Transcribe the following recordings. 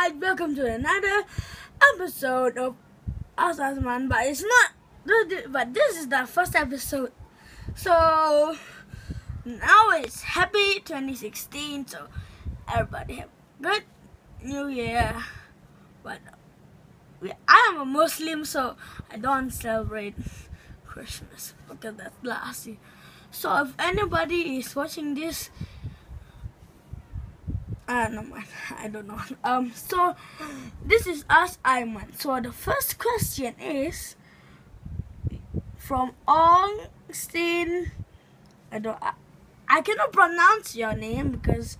guys, welcome to another episode of Ask Aimann, but it's not, but this is the first episode. So now it's happy 2016, so everybody have good New Year. But I am a Muslim, so I don't celebrate Christmas because that's last year. So if anybody is watching this uh, no man, I don't know. Um, so this is us, Aimann. So the first question is from Augustine. I don't. I, I cannot pronounce your name because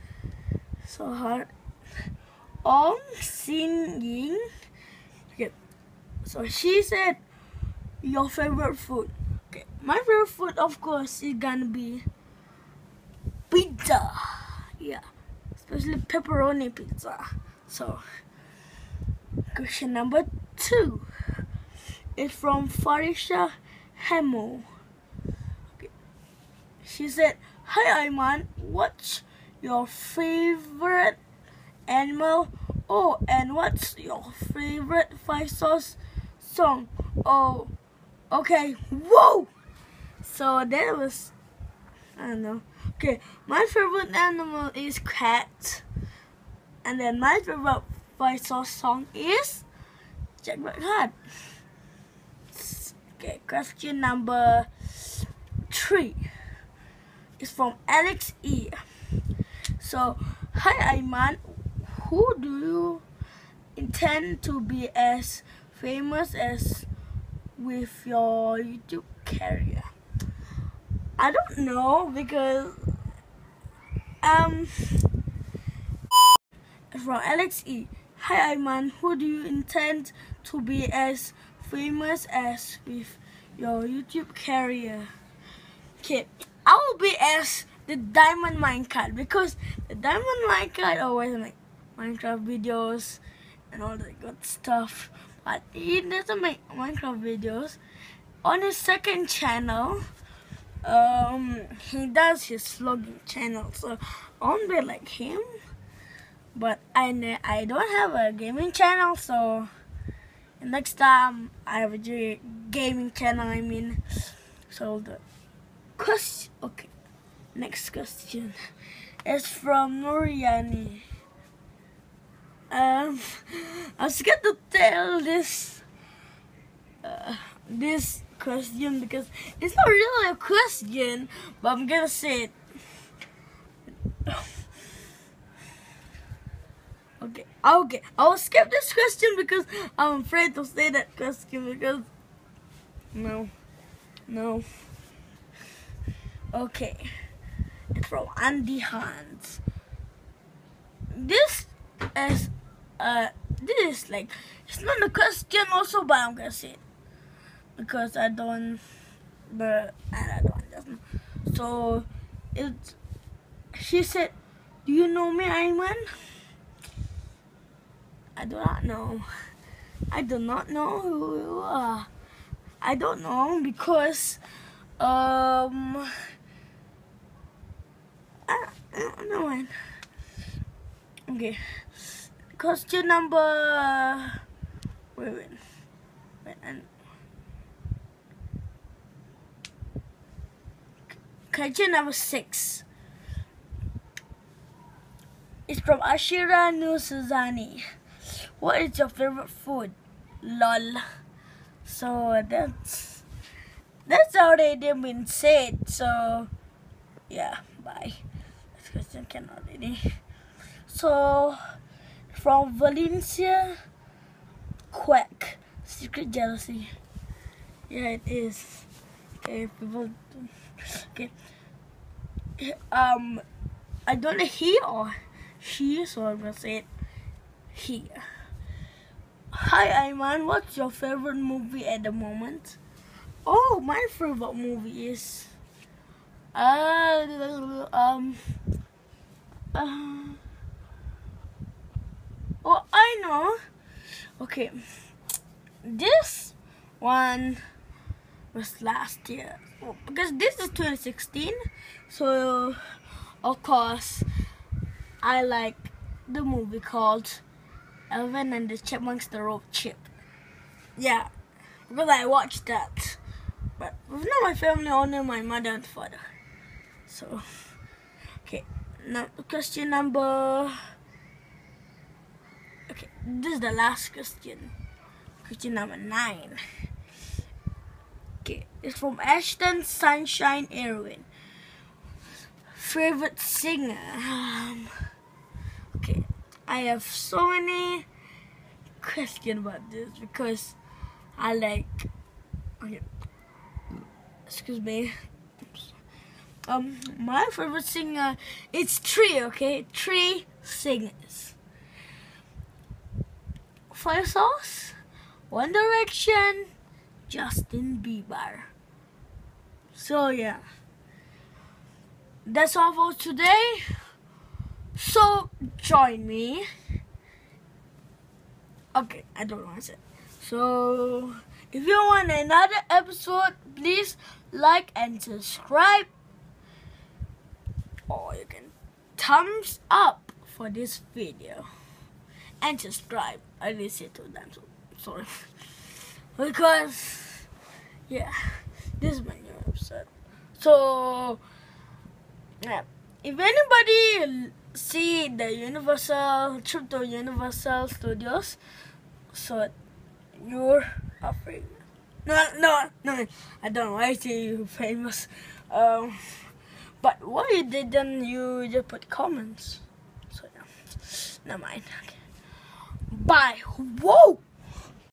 so hard. Ong Sin Ying. Okay. So she said your favorite food. Okay, my favorite food, of course, is gonna be pizza. Yeah especially pepperoni pizza. So, question number two is from Farisha Hemo. Okay. She said, Hi Aimann, what's your favorite animal? Oh, and what's your favorite 5SOS song? Oh, okay. Whoa! So that was, I don't know. Okay, my favorite animal is cat. And then my favorite voice song is Jet Black Heart. Okay, question number three is from Alex E. So, hi Aimann, who do you intend to be as famous as with your YouTube career? I don't know because um, from Alex E. Hi Aimann, who do you intend to be as famous as with your YouTube career? Okay, I will be as the Diamond Minecart because the Diamond Minecart always make Minecraft videos and all that good stuff. But he doesn't make Minecraft videos. On his second channel, um he does his vlogging channel so I won't be like him. But I I don't have a gaming channel so next time I have a gaming channel I mean so the question okay next question is from Nuriani um I was scared to tell this uh, this question because it's not really a question, but I'm gonna say it. Okay, okay, I'll skip this question because I'm afraid to say that question because no, no. Okay, it's from Andy Hans. This is uh, this is like it's not a question also, but I'm gonna say it because I don't but I don't so it she said do you know me Aimann? I do not know. I do not know who you are. I don't know because um I, I don't know when okay. Question number wait wait wait and Question number six is from Ashira Nusuzani. What is your favorite food? Lol. So that's that's already been said. So yeah, bye. This question cannot really. So from Valencia Quack. Secret jealousy. Yeah, it is. Okay, people. Okay. Um, I don't know he or she, so I'm gonna say it he. Hi, Aimann. What's your favorite movie at the moment? Oh, my favorite movie is uh um uh, oh I know. Okay, this one was last year because this is 2016 so of course I like the movie called Alvin and the Chipmunks the Road Chip. Yeah, because I watched that. But with not my family, only my mother and father. So, okay. Now, question number. Okay, this is the last question. Question number nine. It's from Ashton Sunshine Irwin. Favorite singer? Um, okay, I have so many questions about this because I like. Okay, excuse me. Um, my favorite singer it's three. Okay, three singers. 5SOS, One Direction, Justin Bieber. So yeah, that's all for today. So join me. Okay, I don't want to say. So if you want another episode, please like and subscribe. Or you can thumbs up for this video and subscribe. I didn't say to them, so sorry. because yeah, this is my So yeah, if anybody see the Universal trip to Universal Studios, so you're a famous. No, no, no, I don't say you famous. Um, but why didn't you just put comments? So yeah, never mind. Okay. Bye. Whoa.